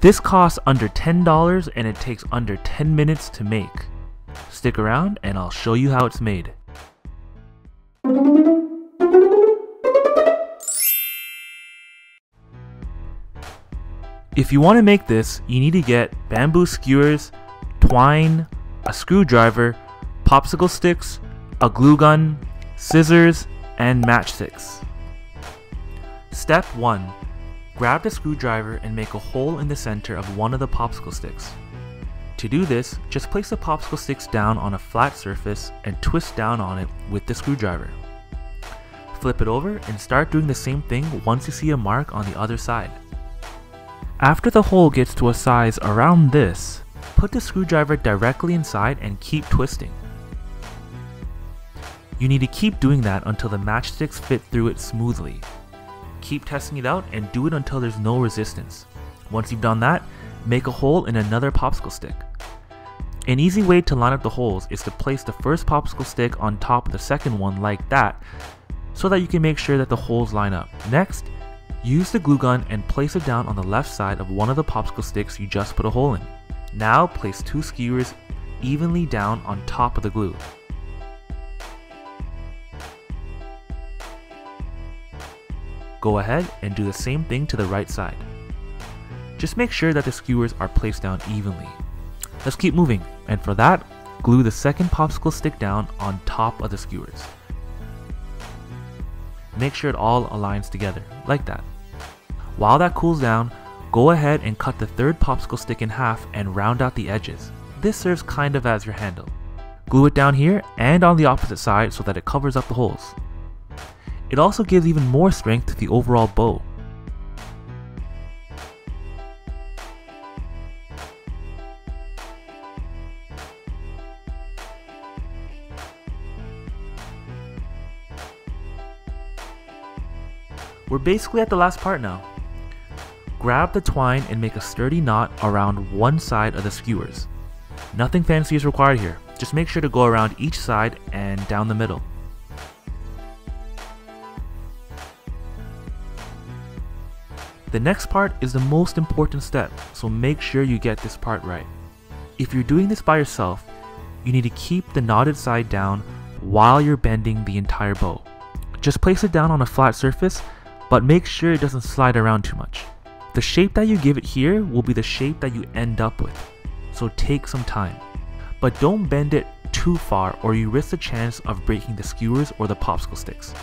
This costs under $10 and it takes under 10 minutes to make. Stick around and I'll show you how it's made. If you want to make this, you need to get bamboo skewers, twine, a screwdriver, popsicle sticks, a glue gun, scissors, and matchsticks. Step 1. Grab the screwdriver and make a hole in the center of one of the popsicle sticks. To do this, just place the popsicle sticks down on a flat surface and twist down on it with the screwdriver. Flip it over and start doing the same thing once you see a mark on the other side. After the hole gets to a size around this, put the screwdriver directly inside and keep twisting. You need to keep doing that until the matchsticks fit through it smoothly. Keep testing it out and do it until there's no resistance. Once you've done that, make a hole in another popsicle stick. An easy way to line up the holes is to place the first popsicle stick on top of the second one like that so that you can make sure that the holes line up. Next, Use the glue gun and place it down on the left side of one of the popsicle sticks you just put a hole in. Now place two skewers evenly down on top of the glue. Go ahead and do the same thing to the right side. Just make sure that the skewers are placed down evenly. Let's keep moving, and for that, glue the second popsicle stick down on top of the skewers. Make sure it all aligns together, like that. While that cools down, go ahead and cut the third popsicle stick in half and round out the edges. This serves kind of as your handle. Glue it down here and on the opposite side so that it covers up the holes. It also gives even more strength to the overall bow. We're basically at the last part now. Grab the twine and make a sturdy knot around one side of the skewers. Nothing fancy is required here, just make sure to go around each side and down the middle. The next part is the most important step, so make sure you get this part right. If you're doing this by yourself, you need to keep the knotted side down while you're bending the entire bow. Just place it down on a flat surface but make sure it doesn't slide around too much. The shape that you give it here will be the shape that you end up with, so take some time. But don't bend it too far or you risk the chance of breaking the skewers or the popsicle sticks.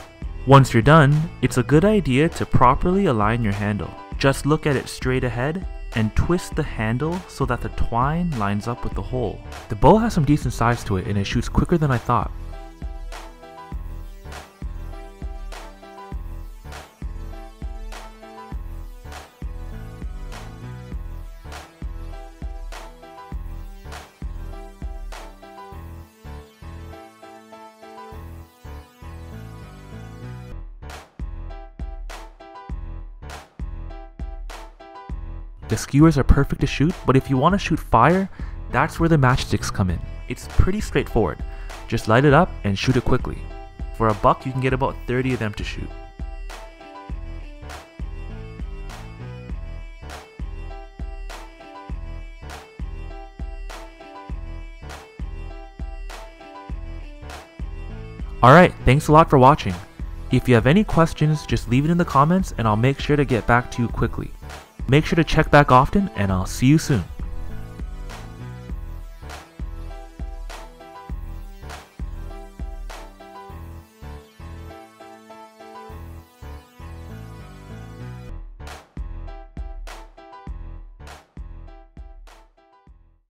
Once you're done, it's a good idea to properly align your handle. Just look at it straight ahead and twist the handle so that the twine lines up with the hole. The bow has some decent size to it and it shoots quicker than I thought. The skewers are perfect to shoot, but if you want to shoot fire, that's where the matchsticks come in. It's pretty straightforward. Just light it up and shoot it quickly. For a buck, you can get about 30 of them to shoot. Alright, thanks a lot for watching. If you have any questions, just leave it in the comments and I'll make sure to get back to you quickly. Make sure to check back often, and I'll see you soon.